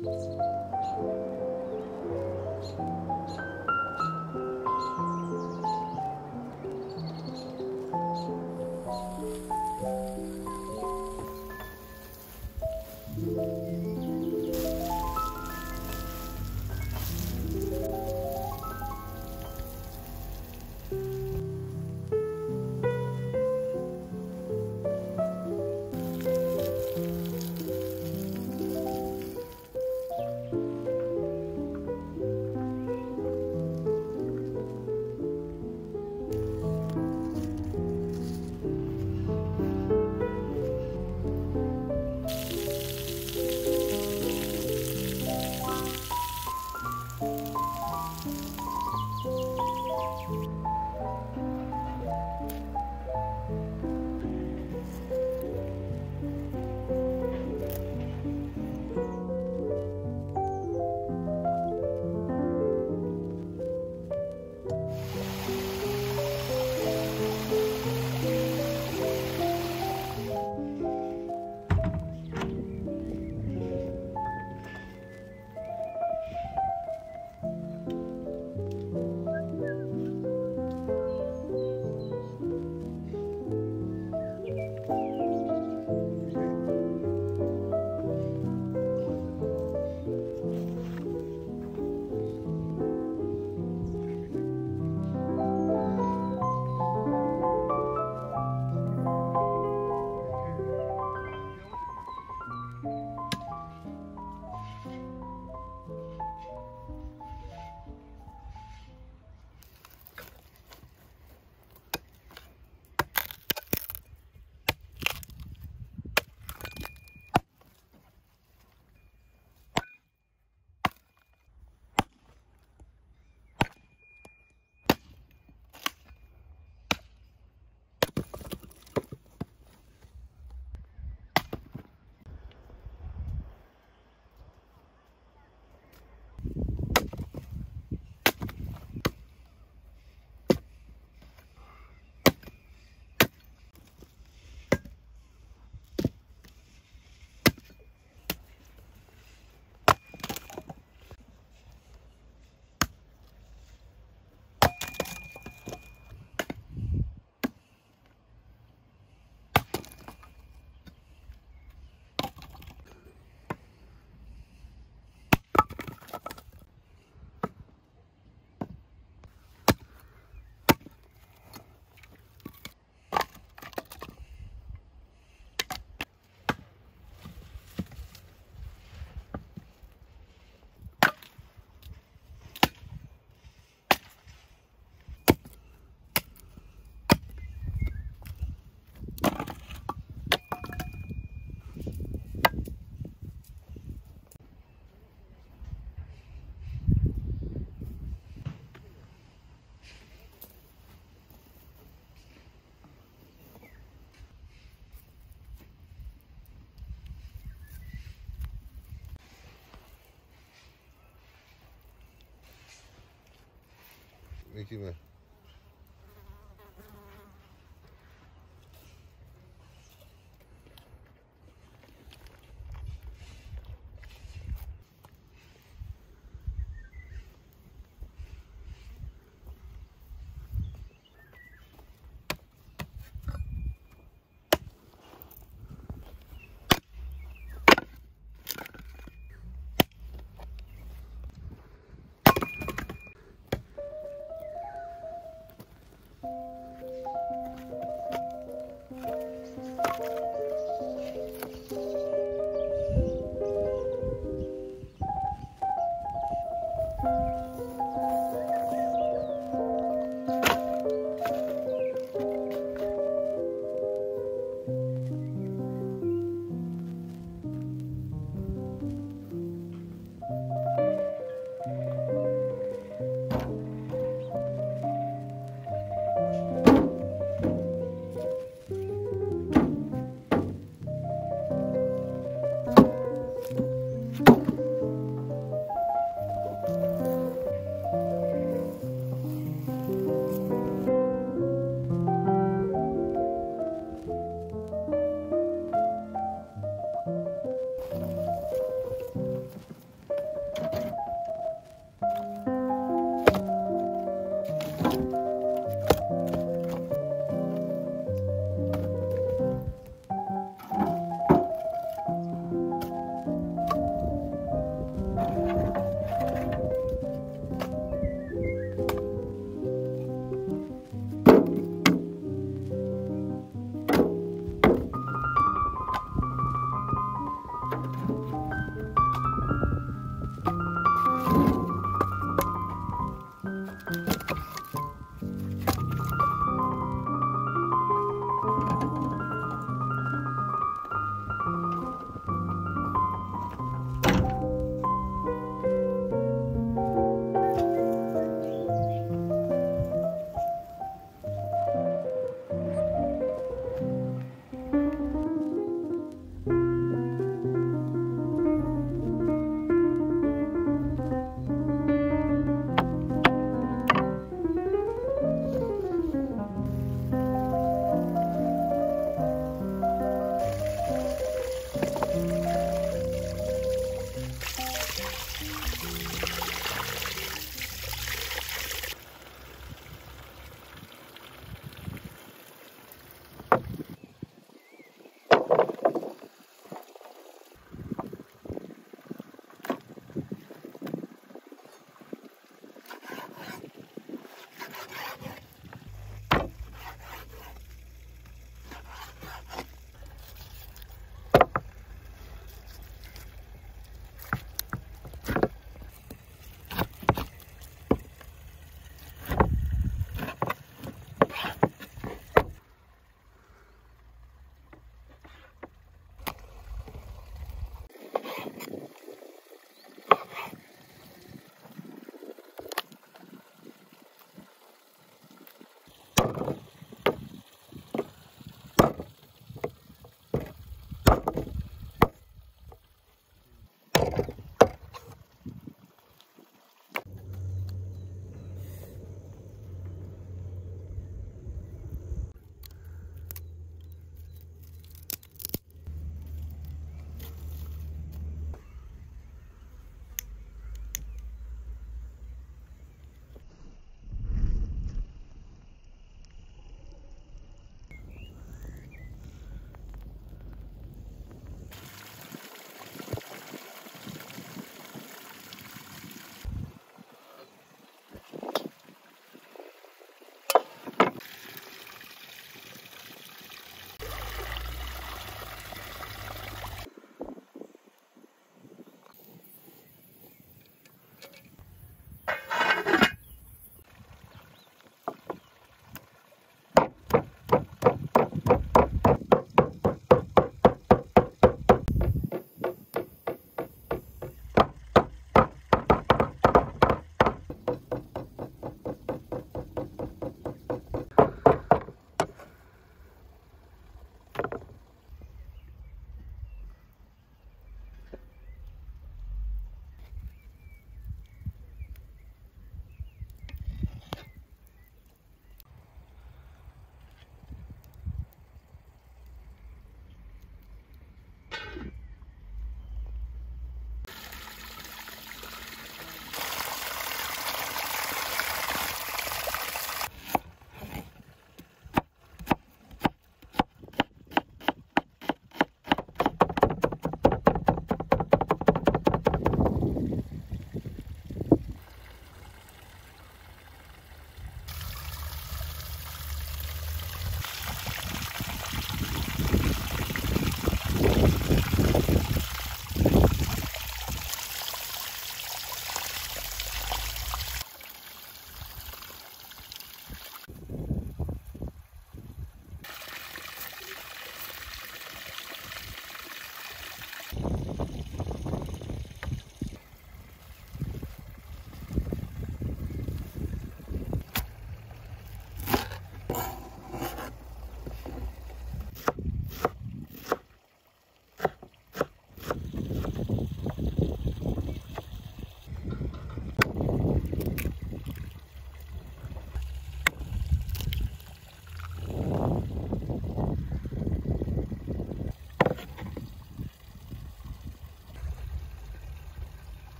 ハハハハ。ekmek yeme.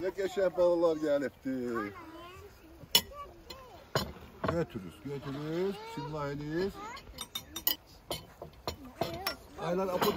Nə qəşəng balıqlar gəlibdi. Götürüz, götürüz, bismillah ediniz. Aylar apot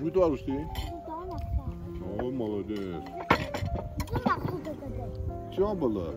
Выдал что? О, молодец. Что было?